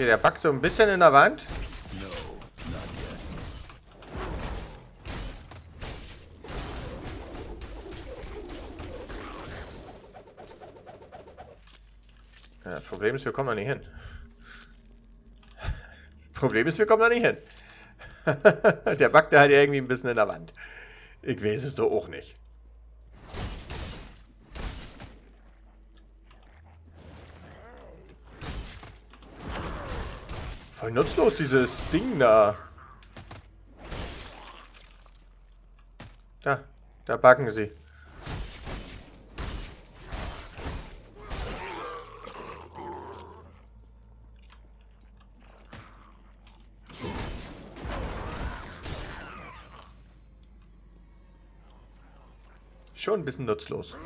Okay, der backt so ein bisschen in der Wand. Ja, Problem ist, wir kommen da nicht hin. Problem ist, wir kommen da nicht hin. der backt halt irgendwie ein bisschen in der Wand. Ich weiß es doch auch nicht. Voll nutzlos, dieses Ding da. Da, da backen sie. Schon ein bisschen nutzlos.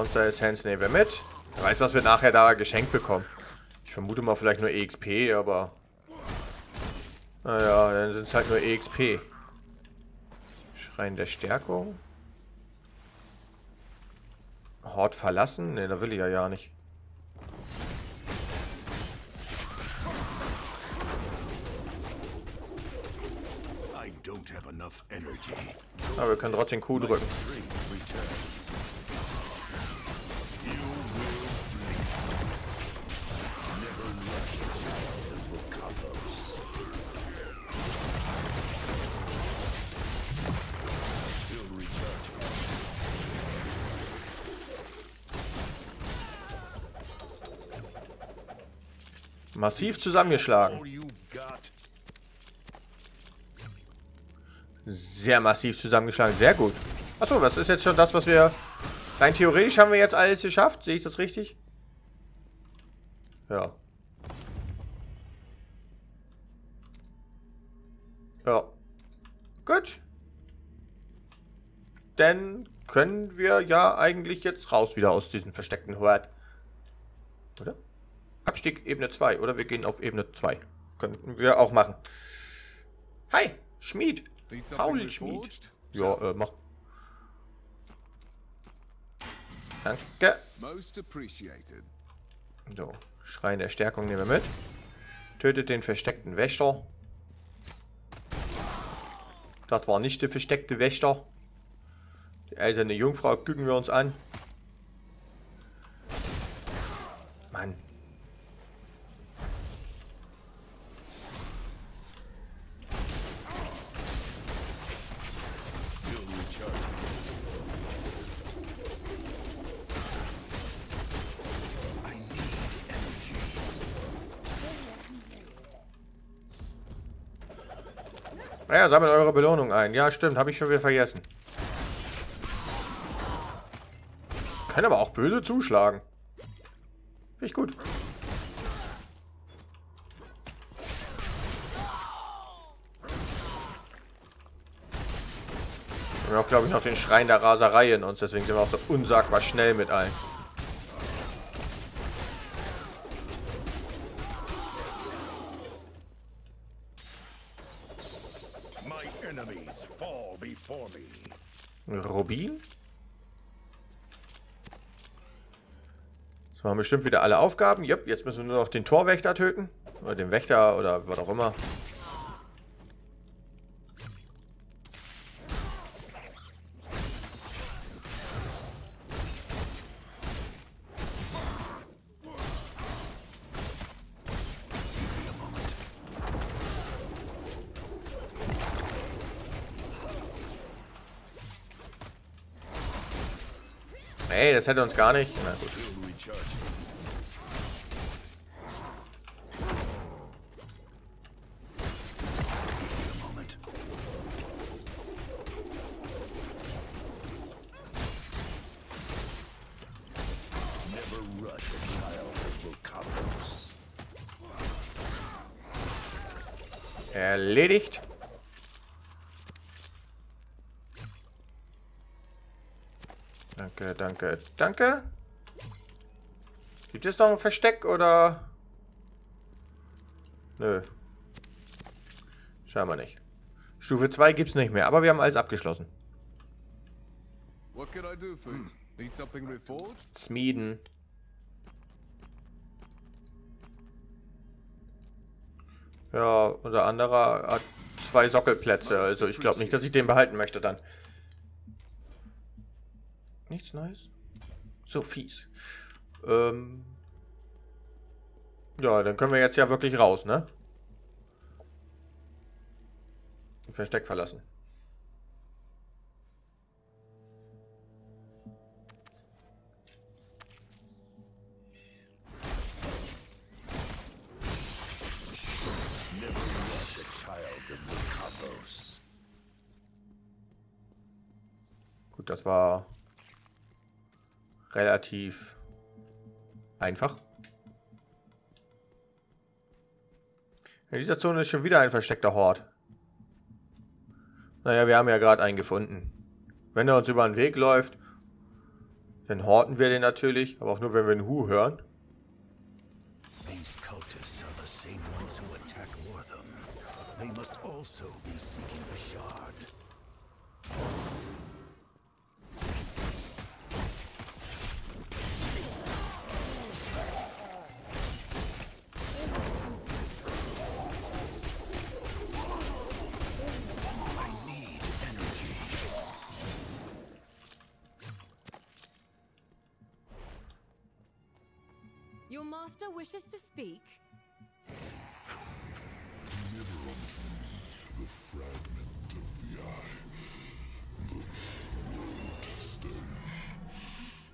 Monster Essenz nehmen wir mit. Wer weiß, was wir nachher da geschenkt bekommen. Ich vermute mal vielleicht nur EXP, aber... Naja, dann sind es halt nur EXP. Schrein der Stärkung. Hort verlassen? Ne, da will ich ja ja nicht. Aber wir können trotzdem Q drücken. Massiv zusammengeschlagen. Sehr massiv zusammengeschlagen. Sehr gut. Achso, was ist jetzt schon das, was wir... Rein theoretisch haben wir jetzt alles geschafft. Sehe ich das richtig? Ja. Ja. Gut. Dann können wir ja eigentlich jetzt raus wieder aus diesem versteckten Hort. Oder? Abstieg Ebene 2. Oder wir gehen auf Ebene 2. Könnten wir auch machen. Hi, Schmied. Paul Schmied. Ja, äh, mach. Danke. So, Schrein der Stärkung nehmen wir mit. Tötet den versteckten Wächter. Das war nicht der versteckte Wächter. Die eiserne Jungfrau gucken wir uns an. Sammelt eure Belohnung ein. Ja, stimmt, habe ich schon wieder vergessen. Kann aber auch böse zuschlagen. Finde ich gut. Wir haben auch, glaube ich, noch den Schrein der Raserei in uns. Deswegen sind wir auch so unsagbar schnell mit allen. So, haben bestimmt wieder alle Aufgaben. Jupp, jetzt müssen wir nur noch den Torwächter töten. Oder den Wächter oder was auch immer. Ey, das hätte uns gar nicht. Na gut. Erledigt. Danke, danke, danke. Gibt es noch ein Versteck oder... Nö. Schauen wir nicht. Stufe 2 gibt es nicht mehr, aber wir haben alles abgeschlossen. What Ja, unser anderer hat zwei Sockelplätze, also ich glaube nicht, dass ich den behalten möchte dann. Nichts Neues? So fies. Ähm ja, dann können wir jetzt ja wirklich raus, ne? Versteck verlassen. Das war relativ einfach. In dieser Zone ist schon wieder ein versteckter Hort. Naja, wir haben ja gerade einen gefunden. Wenn er uns über den Weg läuft, dann horten wir den natürlich, aber auch nur, wenn wir einen Hu hören. Your master wishes to speak? Deliver unto me the fragment of the eye, the world stone,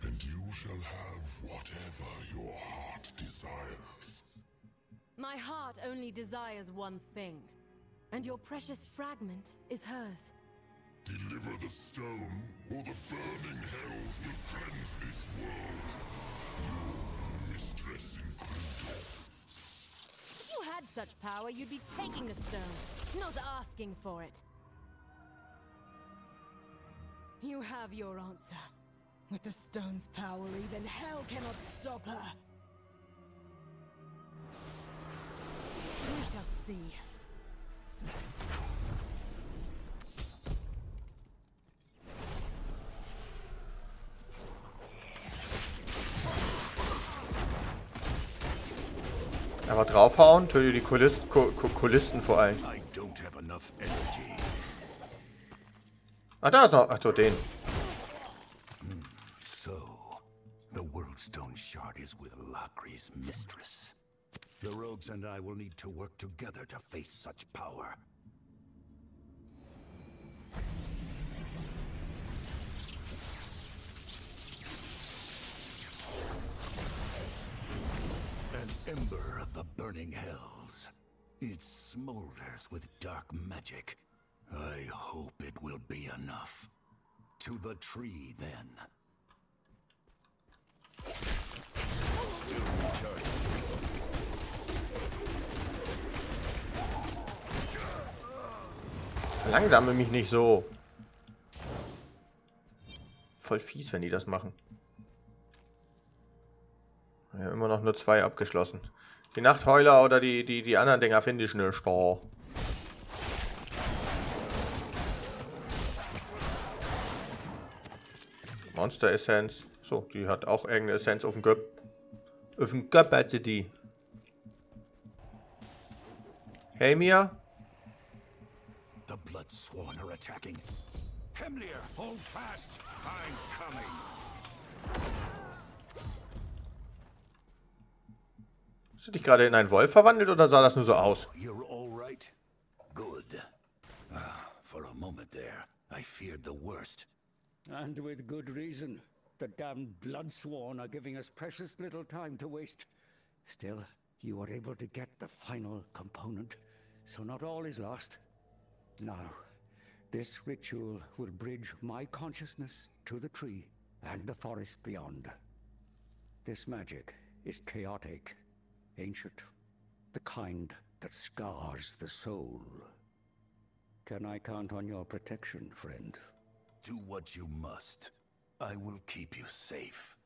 and you shall have whatever your heart desires. My heart only desires one thing, and your precious fragment is hers. Deliver the stone, or the burning hells will cleanse this world. Your mistress included. If you had such power, you'd be taking the stone, not asking for it. You have your answer. With the stone's power, even hell cannot stop her. We shall see. Einfach draufhauen, töte die Kulisten, Ku Ku Kulisten vor allem. Ah, da ist noch. Ach so, den. So, the Worldstone Shard is with Lakri's mistress. The rogues and I will need to work together to face such power. The burning hells. It smolders with dark magic. I hope it will be enough. To the tree, then. Still recharging. Langsame mich nicht so. Voll fies, wenn die das machen. Wir haben immer noch nur zwei abgeschlossen. Die Nachtheuler oder die, die, die anderen Dinger finde ich nicht. Oh. Monster Essenz. So, die hat auch irgendeine Essenz auf dem Köp. Auf dem Köp hat sie die. Hey Mia. The Blood Sworn are attacking. Hemlir, hold fast. I'm coming. Hast du dich gerade in einen Wolf verwandelt oder sah das nur so aus? You're all right? Good. Ah, for a moment there, I feared the worst. And with good reason. The damned Bloodsworn are giving us precious little time to waste. Still, you were able to get the final component, so not all is lost. Now, this ritual will bridge my consciousness to the tree and the forest beyond. This magic is chaotic, ancient, the kind that scars the soul. Can I count on your protection, friend? Do what you must. I will keep you safe.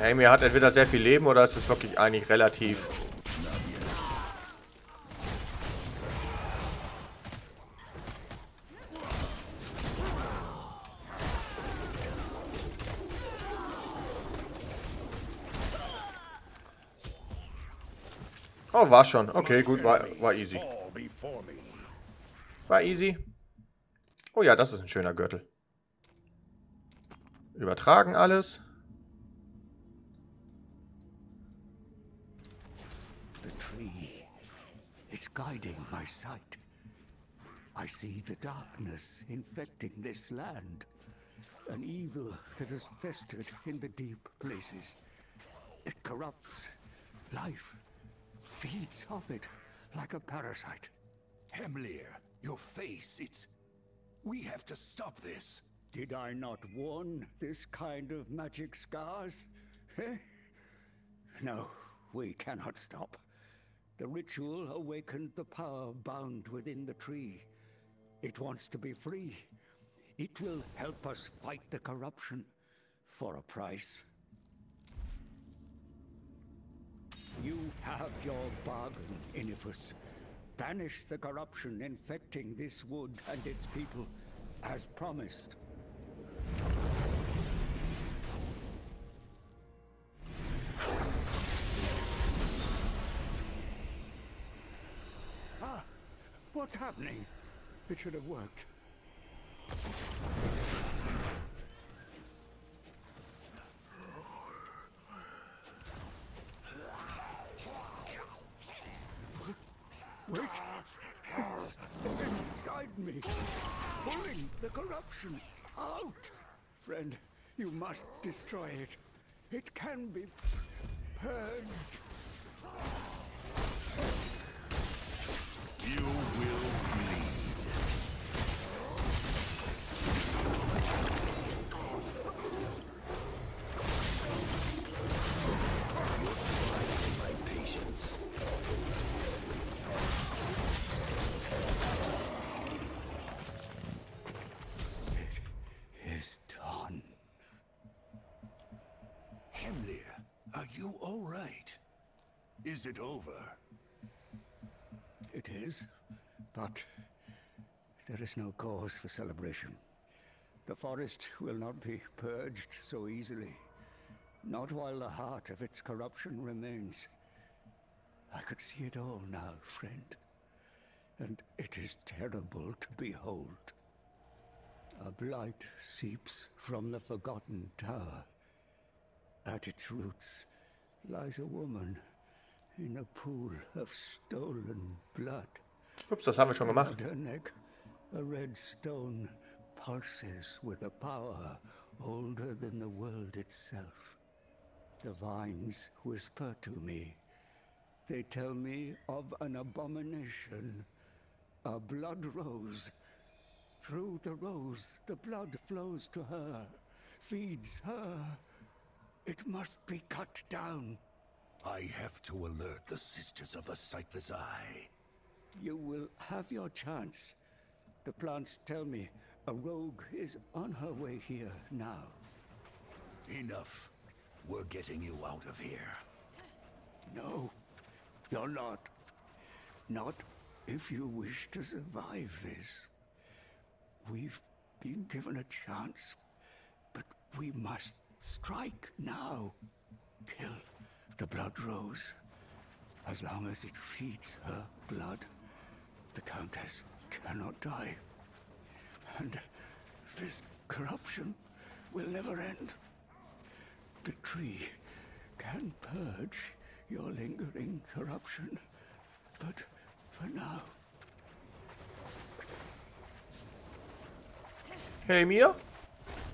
Hey, mir hat entweder sehr viel Leben oder ist es wirklich eigentlich relativ... Oh, war schon. Okay, gut, war, war easy. War easy. Oh ja, das ist ein schöner Gürtel. Übertragen alles. It's guiding my sight. I see the darkness infecting this land. An evil that has festered in the deep places. It corrupts life, feeds off it like a parasite. Hemlir, your face, it's... We have to stop this. Did I not warn this kind of magic scars? Eh? No, we cannot stop. The ritual awakened the power bound within the tree. It wants to be free. It will help us fight the corruption for a price. You have your bargain, Inifus. Banish the corruption infecting this wood and its people, as promised. What's happening? It should have worked. Wait! Inside me, pulling the corruption out. Friend, you must destroy it. It can be purged. Hemlir, are you all right? Is it over? It is, but there is no cause for celebration. The forest will not be purged so easily. Not while the heart of its corruption remains. I could see it all now, friend. And it is terrible to behold. A blight seeps from the forgotten tower. At its roots lies a woman in a pool of stolen blood. Ups, das haben wir schon gemacht. Her neck, a red stone pulses with a power older than the world itself. The vines whisper to me. They tell me of an abomination, a blood rose. Through the rose, the blood flows to her, feeds her. It must be cut down. I have to alert the Sisters of the Sightless Eye. You will have your chance. The plants tell me a rogue is on her way here now. Enough. We're getting you out of here. No, you're not. Not if you wish to survive this. We've been given a chance, but we must strike now. Kill the blood rose. As long as it feeds her blood, the Countess cannot die. And this corruption will never end. The tree can purge your lingering corruption, but for now, Hey, Mia?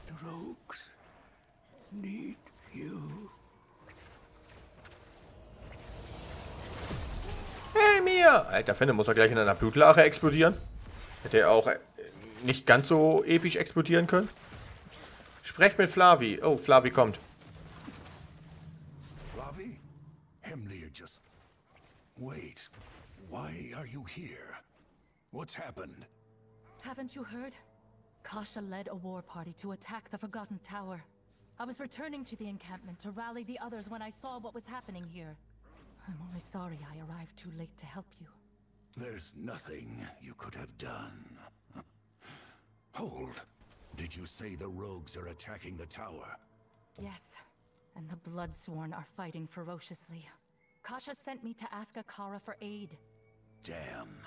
the rogues need you. Hey, Mia! Alter Fenne, muss er gleich in einer Blutlache explodieren? Hätte er auch äh, nicht ganz so episch explodieren können? Sprecht mit Flavi. Oh, Flavi kommt. Flavi? Hemlir just... Wait. Why are you here? What's happened? Haven't you heard? Kasha led a war party to attack the Forgotten Tower. I was returning to the encampment to rally the others when I saw what was happening here. I'm only sorry I arrived too late to help you. There's nothing you could have done. Hold. Did you say the rogues are attacking the tower? Yes, and the Bloodsworn are fighting ferociously. Kasha sent me to ask Akara for aid. Damn.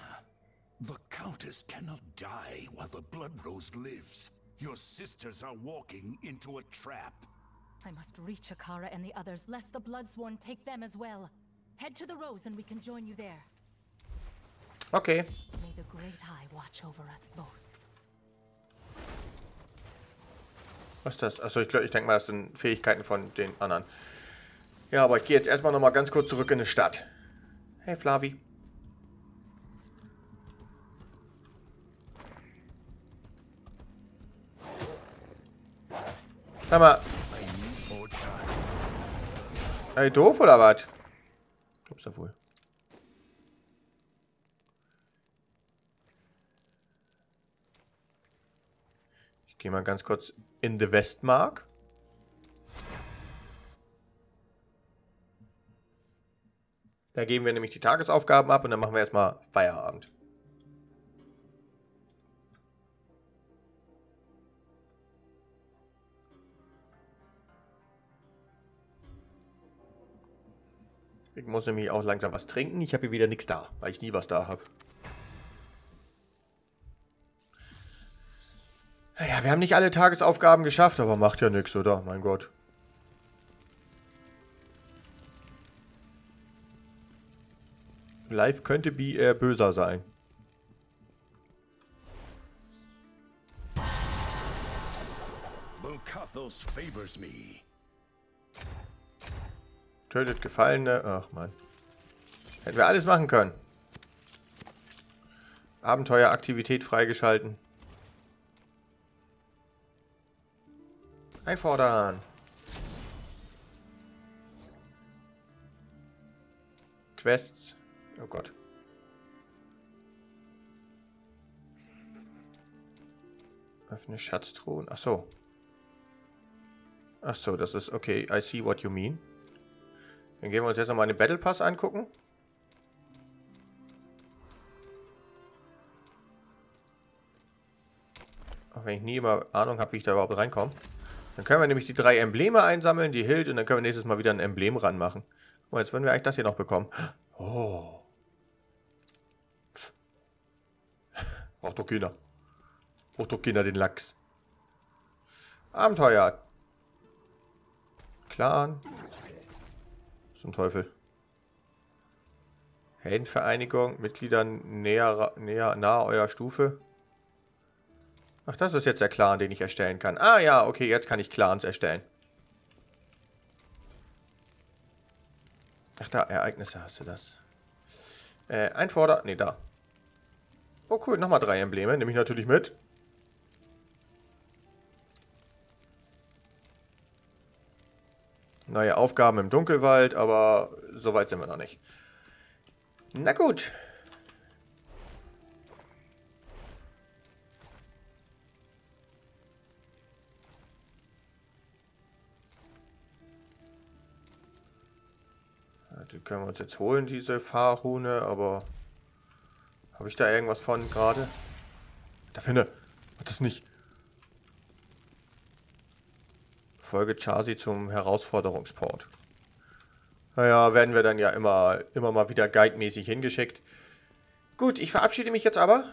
The Countess cannot die while the Blood Rose lives. Your sisters are walking into a trap. I must reach Akara and the others, lest the Bloodsworn take them as well. Head to the Rose and we can join you there. Okay. May the Great Eye watch over us both. Was ist das? Oh, Achso, ich, glaub, ich denke mal, das sind Fähigkeiten von den anderen. Ja, aber ich gehe jetzt erstmal nochmal ganz kurz zurück in die Stadt. Hey, Flavi. Sag mal. Ey, doof oder was? Glaubst du wohl. Ich gehe mal ganz kurz in the Westmark. Da geben wir nämlich die Tagesaufgaben ab und dann machen wir erstmal Feierabend. Ich muss nämlich auch langsam was trinken. Ich habe hier wieder nichts da, weil ich nie was da habe. Naja, wir haben nicht alle Tagesaufgaben geschafft, aber macht ja nichts, oder? Mein Gott. Live könnte be eher böser sein. Volcathos favors me. Tötet Gefallene. Ach man. Hätten wir alles machen können. Abenteueraktivität freigeschalten. Einfordern. Quests. Oh Gott. Öffne Schatztruhen. Ach so. Ach so, das ist okay. I see what you mean. Dann gehen wir uns jetzt nochmal den Battle Pass angucken. Auch wenn ich nie immer Ahnung habe, wie ich da überhaupt reinkomme. Dann können wir nämlich die drei Embleme einsammeln, die Hild, und dann können wir nächstes Mal wieder ein Emblem ranmachen. Guck mal, jetzt würden wir eigentlich das hier noch bekommen. Oh. Braucht doch keiner. Braucht doch keiner den Lachs. Abenteuer. Clan. Zum Teufel. Heldenvereinigung, Mitglieder näher, näher, nahe eurer Stufe. Ach, das ist jetzt der Clan, den ich erstellen kann. Ah ja, okay, jetzt kann ich Clans erstellen. Ach da, Ereignisse hast du das. Äh, Einforder... Ne, da. Oh cool, nochmal drei Embleme. Nehme ich natürlich mit. Neue Aufgaben im Dunkelwald, aber so weit sind wir noch nicht. Na gut. Die können wir uns jetzt holen, diese Fahrrune, aber... Habe ich da irgendwas von gerade? Da finde... Das nicht. Folge Chasi zum Herausforderungsport. Naja, werden wir dann ja immer, immer mal wieder guidemäßig hingeschickt. Gut, ich verabschiede mich jetzt aber.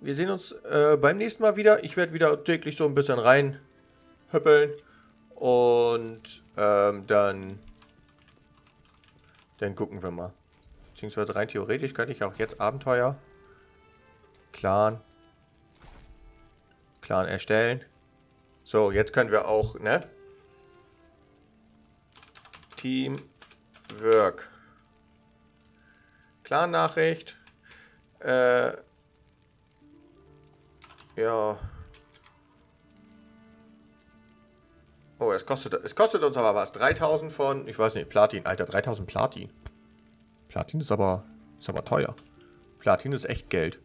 Wir sehen uns äh, beim nächsten Mal wieder. Ich werde wieder täglich so ein bisschen rein hüppeln. Und ähm, dann, dann gucken wir mal. Beziehungsweise rein theoretisch könnte ich auch jetzt Abenteuer, Clan, Clan erstellen. So, jetzt können wir auch, ne? Teamwork. Clan-Nachricht. Äh, ja. Oh, es kostet, es kostet uns aber was. 3000 von, ich weiß nicht, Platin. Alter, 3000 Platin. Platin ist aber, ist aber teuer. Platin ist echt Geld.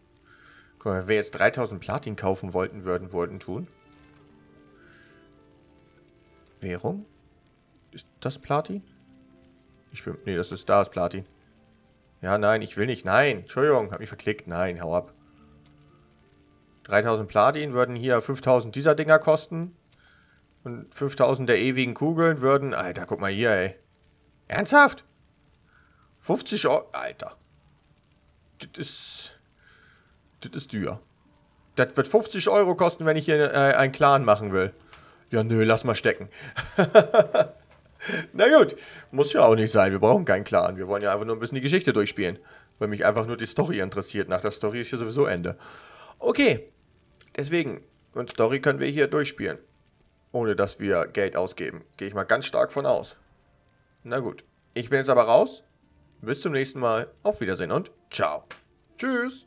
Guck mal, wenn wir jetzt 3000 Platin kaufen wollten, würden, würden tun. Währung? Ist das Platin? Ich bin... Nee, das ist... Da ist Platin. Ja, nein, ich will nicht. Nein, Entschuldigung, hab mich verklickt. Nein, hau ab. 3000 Platin würden hier 5000 dieser Dinger kosten. Und 5000 der ewigen Kugeln würden... Alter, guck mal hier, ey. Ernsthaft? 50 Euro... Alter. Das ist... Das ist teuer. Das wird 50 Euro kosten, wenn ich hier äh, einen Clan machen will. Ja, nö, lass mal stecken. Na gut, muss ja auch nicht sein. Wir brauchen keinen Clan. Wir wollen ja einfach nur ein bisschen die Geschichte durchspielen. Weil mich einfach nur die Story interessiert. Nach der Story ist hier sowieso Ende. Okay, deswegen, und Story können wir hier durchspielen. Ohne dass wir Geld ausgeben. Gehe ich mal ganz stark von aus. Na gut, ich bin jetzt aber raus. Bis zum nächsten Mal. Auf Wiedersehen und ciao. Tschüss.